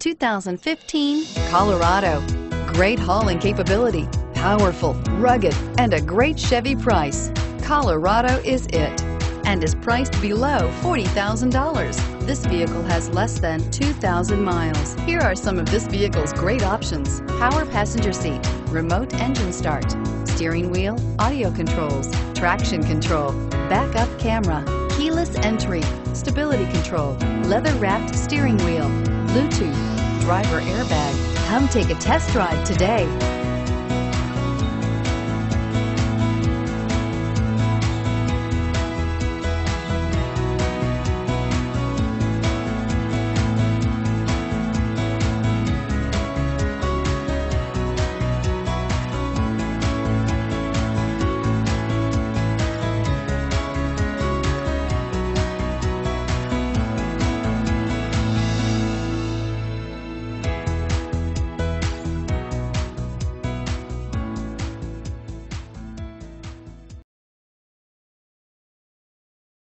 2015 Colorado. Great hauling capability, powerful, rugged, and a great Chevy price. Colorado is it and is priced below $40,000. This vehicle has less than 2,000 miles. Here are some of this vehicle's great options. Power passenger seat, remote engine start, steering wheel, audio controls, traction control, backup camera, keyless entry, stability control, leather wrapped steering wheel, Bluetooth, driver airbag. Come take a test drive today.